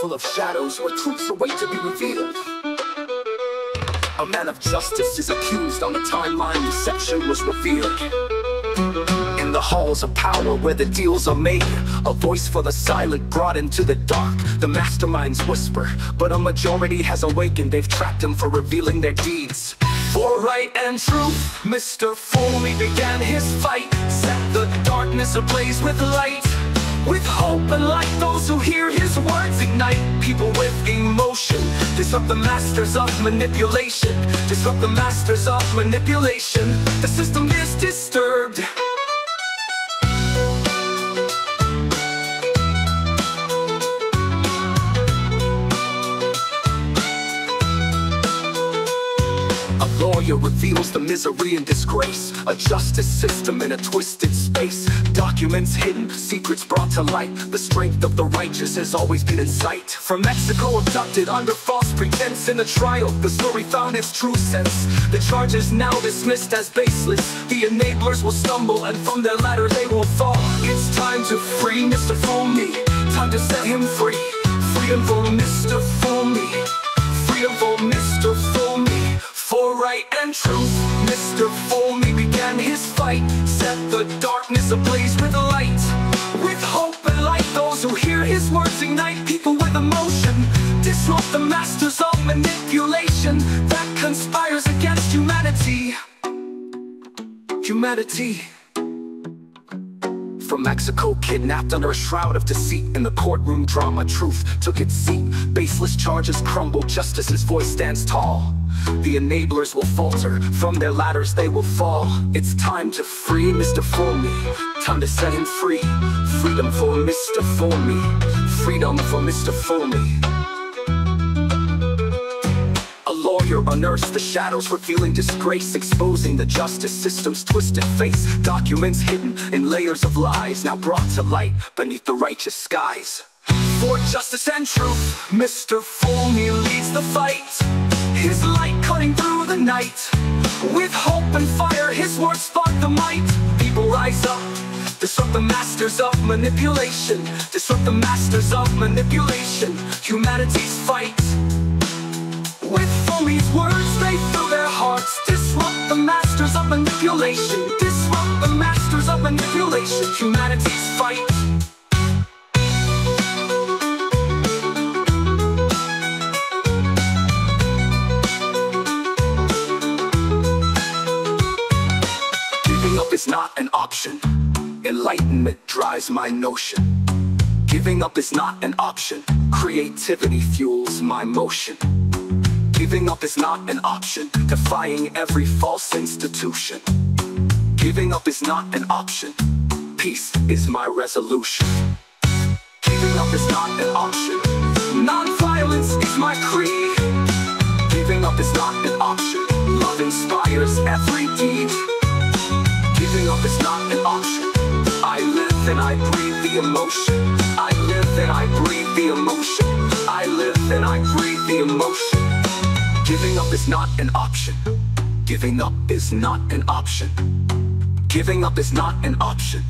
full of shadows where truths await to be revealed. A man of justice is accused on the timeline deception was revealed. In the halls of power where the deals are made, a voice for the silent brought into the dark. The masterminds whisper, but a majority has awakened. They've trapped him for revealing their deeds. For right and truth, Mr. Fuellmich began his fight. Set the darkness ablaze with light. With hope and light, those who hear his words ignite people with emotion. Disrupt the masters of manipulation. Disrupt the masters of manipulation. The system is disturbed. Lawyer reveals the misery and disgrace. A justice system in a twisted space. Documents hidden, secrets brought to light. The strength of the righteous has always been in sight. From Mexico abducted under false pretense In a trial, the story found its true sense. The charges now dismissed as baseless. The enablers will stumble and from their ladder they will fall. It's time to free Mr. Fuellmich Time to set him free. Freedom for Mr. Fuellmich Freedom and truth Mr. Fuellmich began his fight. Set the darkness ablaze with light. With hope and light Those who hear his words ignite People with emotion. Disrupt the masters of manipulation That conspires against humanity. Humanity from Mexico, kidnapped under a shroud of deceit In the courtroom drama, truth took its seat Baseless charges crumble, justice's voice stands tall The enablers will falter, from their ladders they will fall It's time to free Mr. Fuellmich, time to set him free Freedom for Mr. Fuellmich, freedom for Mr. Fuellmich a lawyer unearths the shadows revealing disgrace Exposing the justice system's twisted face. Documents hidden in layers of lies Now brought to light beneath the righteous skies. For justice and truth, Mr. Fuellmich leads the fight. His light cutting through the night. With hope and fire, his words spark the might. People rise up Disrupt the masters of manipulation. Disrupt the masters of manipulation. Humanity's fight manipulation. Disrupt the masters of manipulation. Humanity's fight. Giving up is not an option. Enlightenment drives my notion. Giving up is not an option. Creativity fuels my motion. Giving up is not an option. Defying every false institution Giving up is not an option. Peace is my resolution. Giving up is not an option. Non-violence is my creed. Giving up is not an option. Love inspires every deed. Giving up is not an option. I live and I breathe the emotion. I live and I breathe the emotion. I live and I breathe the emotion. Giving up is not an option. Giving up is not an option Giving up is not an option.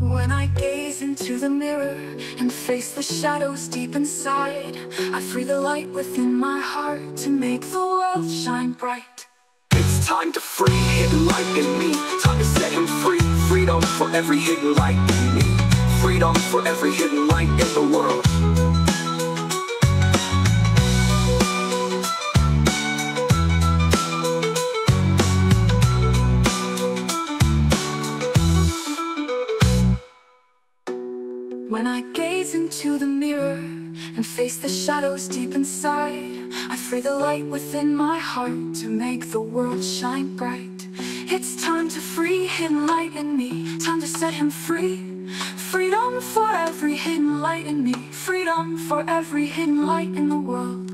When I gaze into the mirror and face the shadows deep inside, I free the light within my heart to make the world shine bright. It's time to free hidden light in me. Time to set him free. Freedom for every hidden light in me. Freedom for every hidden light in the world When I gaze into the mirror and face the shadows deep inside, I free the light within my heart to make the world shine bright. It's time to free hidden light in me, time to set him free. Freedom for every hidden light in me, freedom for every hidden light in the world.